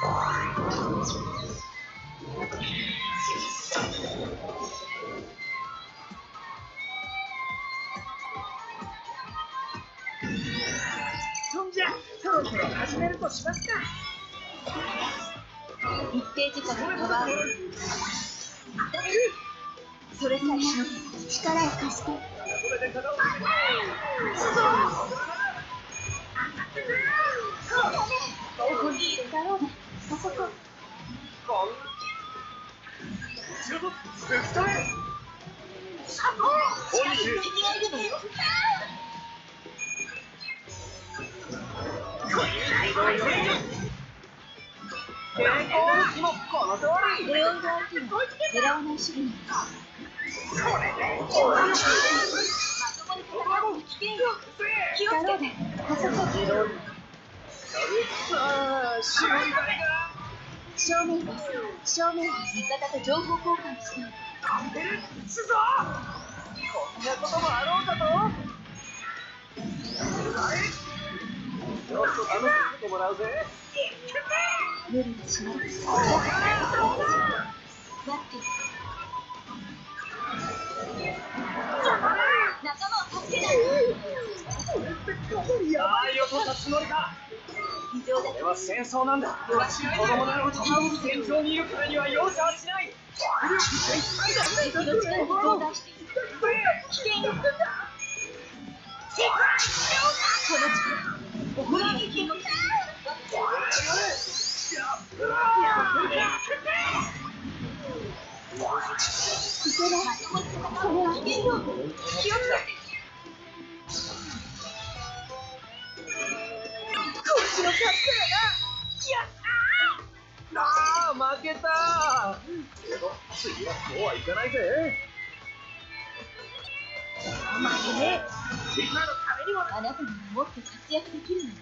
そんじゃそろそろ始めるとしますか。一定時間でパワーそれさえしのげ力を貸して。どこにいるだろうねあそここん仕事ぶっ飛べ本日敵がいるのよ健康にもこの通りレオンド相手は狙わない主義なのこれでまともに戦うの危険よ気をつけて。あそこさあ絞り台が正面です正面です味方と情報交換してアンベルすぞこんなこともあろうかとちょっと楽しませてもらうぜ無理はしない待って。仲間を助けないああよと立つつもりか非常だこれは戦争なんだ。子供なのに戦場にいるからには容赦はしない。気をつけて腰のカッああ負けた。けど次はそうはいかないぜ。負けね。え今のためにもあなたにももっと活躍できるのよ。